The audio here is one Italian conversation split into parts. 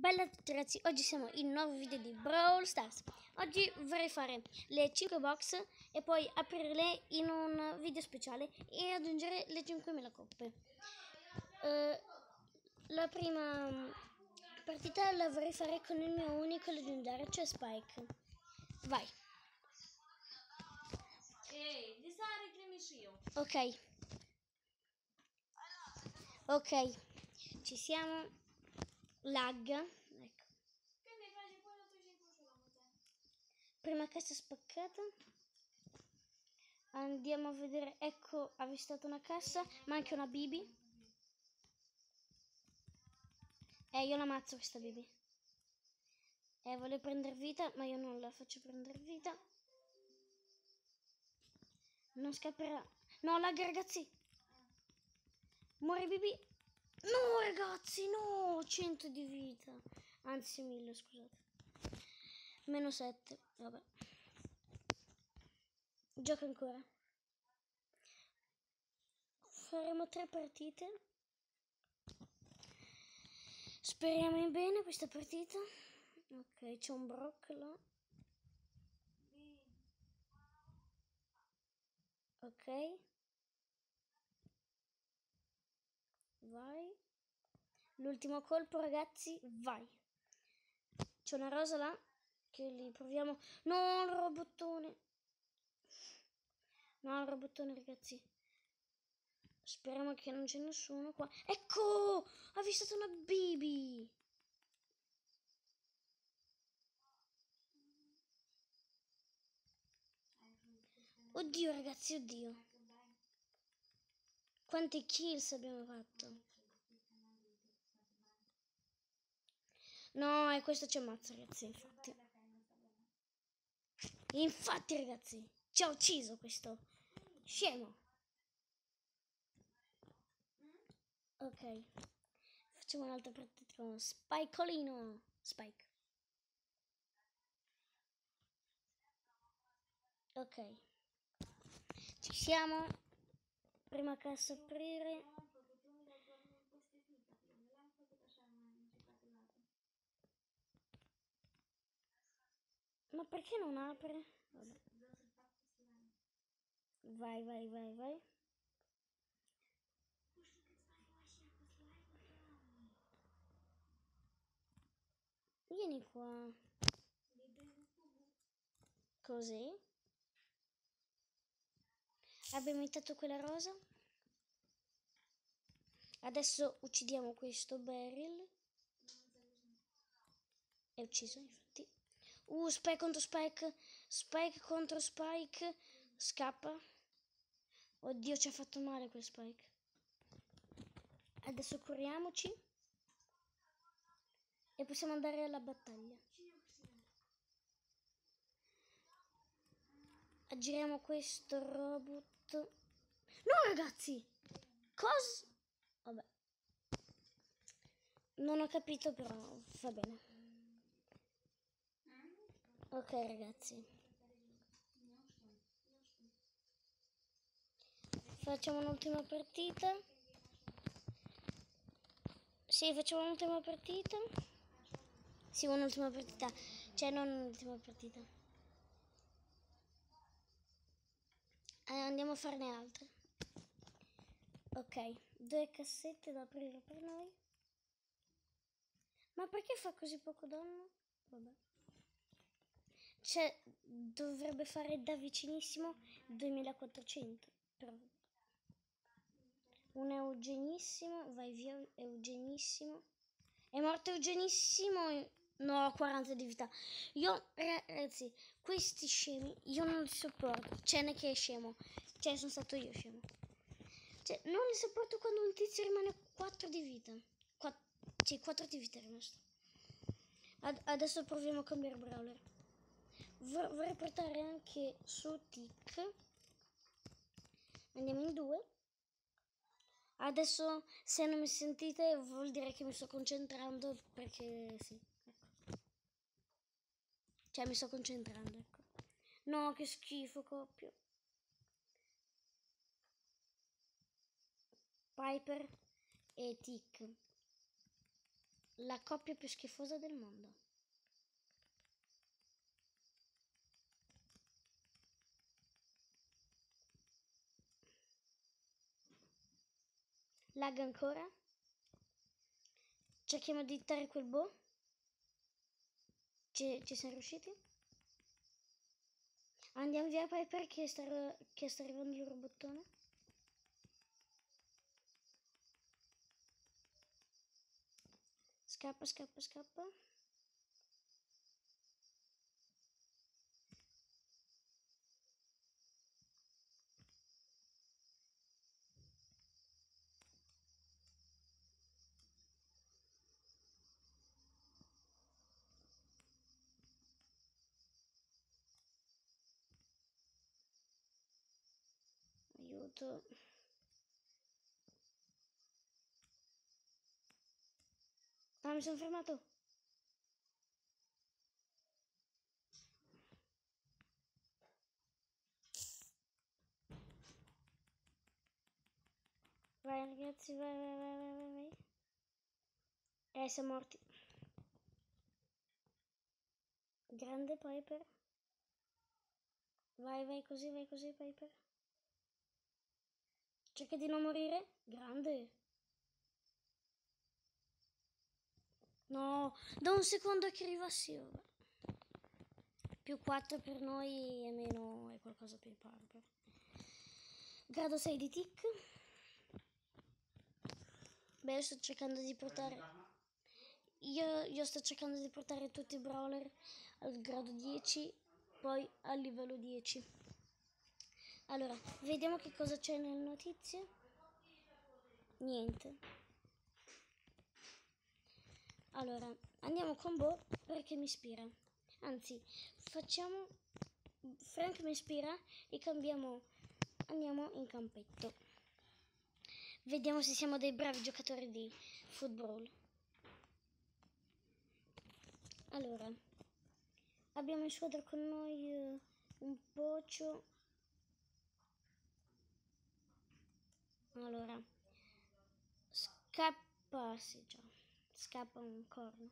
Bella a tutti ragazzi, oggi siamo in un nuovo video di Brawl Stars. Oggi vorrei fare le 5 box e poi aprirle in un video speciale e aggiungere le 5.000 coppe. Uh, La prima partita la vorrei fare con il mio unico leggendario, cioè Spike. Vai. Ok. Ok, ci siamo lag ecco. prima cassa spaccata andiamo a vedere ecco avvistato una cassa ma anche una bibi. Eh io la ammazzo questa bibi. Eh vuole prendere vita ma io non la faccio prendere vita. Non scapperà. No lag ragazzi. Muore bibi No ragazzi, no, 100 di vita. Anzi 1000, scusate. Meno 7, vabbè. Gioca ancora. Faremo tre partite. Speriamo in bene questa partita. Ok, c'è un Brock là. Ok. Vai. L'ultimo colpo, ragazzi. Vai. C'è una rosa là. Che li proviamo. No, il robottone. No, il robottone, ragazzi. Speriamo che non c'è nessuno qua. Ecco! Ha visto una Bibi. Oddio, ragazzi, oddio. Quanti kills abbiamo fatto? No, e questo ci ammazza, ragazzi, infatti. Infatti, ragazzi, ci ha ucciso questo scemo. Ok. Facciamo un'altra partita con Spikeolino. Spike. Ok. Ci siamo. Prima cassa aprire. Ma perché non apre? Vabbè. Vai, vai, vai, vai. Vieni qua. Così. Abbiamo intanto quella rosa. Adesso uccidiamo questo Beryl. È ucciso, infatti. Uh, Spike contro Spike. Spike contro Spike. Scappa. Oddio, ci ha fatto male quel Spike. Adesso curiamoci. E possiamo andare alla battaglia. Aggiriamo questo robot. No, ragazzi! Cosa? Vabbè. Non ho capito, però va bene. Ok, ragazzi. Facciamo un'ultima partita. Sì, facciamo un'ultima partita. Sì, un'ultima partita. Cioè, non un'ultima partita. Andiamo a farne altre. Ok, due cassette da aprire per noi. Ma perché fa così poco danno? Vabbè. Cioè, dovrebbe fare da vicinissimo 2400. Però... Un eugenissimo, vai via eugenissimo. È morto eugenissimo No, 40 di vita. Io, ragazzi, questi scemi, io non li sopporto. Cioè, non è che è scemo. Cioè, sono stato io scemo. Cioè, non li sopporto quando un tizio rimane 4 di vita. Quatt sì, 4 di vita è rimasto. Ad adesso proviamo a cambiare brawler. Vor vorrei portare anche su Tick. Andiamo in due. Adesso, se non mi sentite, vuol dire che mi sto concentrando perché sì. Cioè mi sto concentrando, ecco. No, che schifo, coppio. Piper e Tick. la coppia più schifosa del mondo. Lag ancora? Cerchiamo di dare quel boh. Ci, ci siamo riusciti? Andiamo via Piper che sta, che sta arrivando il robottone. Scappa, scappa, scappa. Aiuto. Ah, mi sono fermato. Vai ragazzi, vai, vai, vai, vai, vai, vai. Eh, siamo morti. Grande Piper. Vai, vai così, vai così, Piper. Cerca di non morire. Grande. No, da un secondo che arrivassi io. Più 4 per noi e meno è qualcosa per Piper. Grado 6 di tic. Beh, sto cercando di portare... Io, io sto cercando di portare tutti i brawler al grado 10, poi al livello 10. Allora, vediamo che cosa c'è nelle notizie. Niente. Allora, andiamo con Bo perché mi ispira. Anzi, facciamo... Frank mi ispira e cambiamo... Andiamo in campetto. Vediamo se siamo dei bravi giocatori di football. Allora, abbiamo in squadra con noi uh, un pocio. Allora, scappa, sì già, scappa un corno.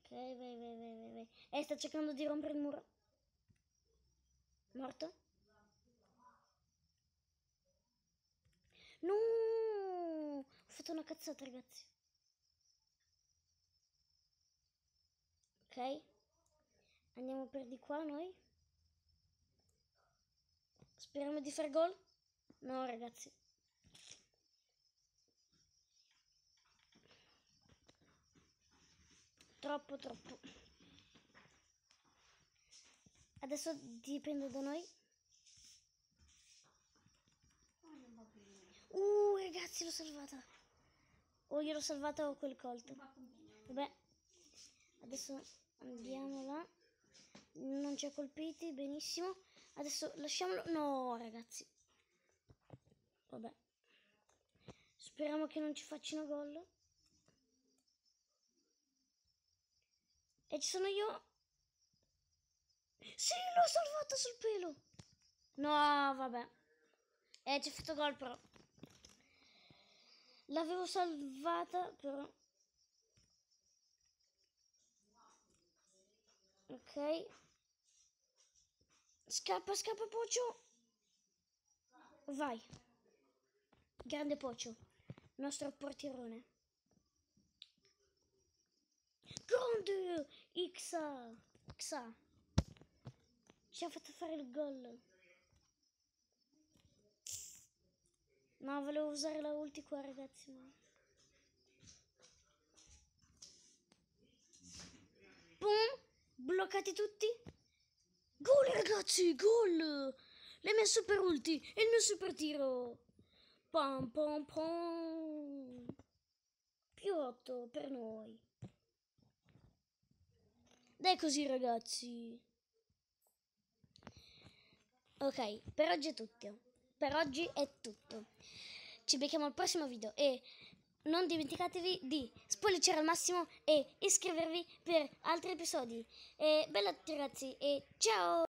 Ok, vai, vai, vai, vai, vai. Eh, sta cercando di rompere il muro. Morto? No! Ho fatto una cazzata, ragazzi. Ok. Andiamo per di qua noi. Speriamo di fare gol. No, ragazzi. Troppo, troppo. Adesso dipende da noi. Uh, ragazzi, l'ho salvata. O io l'ho salvata o quel colto. Vabbè. Adesso andiamo. Ci ha colpiti, benissimo. Adesso lasciamolo. No, ragazzi. Vabbè. Speriamo che non ci facciano gol. E ci sono io. Sì, l'ho salvata sul pelo. No, vabbè. Eh, ci ha fatto gol però. L'avevo salvata però. Ok. Scappa, scappa Pocio. Vai. Grande Pocio. Nostro portierone. Grande! Xa. Xa. Ci ha fatto fare il gol. No, volevo usare la ulti qua, ragazzi. Ma... Boom! Bloccati tutti. Gol, ragazzi, gol! Le mie super ulti e il mio super tiro. Pam, pam, pam. Più 8 per noi. Dai così, ragazzi. Ok, per oggi è tutto. Per oggi è tutto. Ci becchiamo al prossimo video e non dimenticatevi di spolliciare al massimo e iscrivervi per altri episodi. E bella a tutti ragazzi e ciao!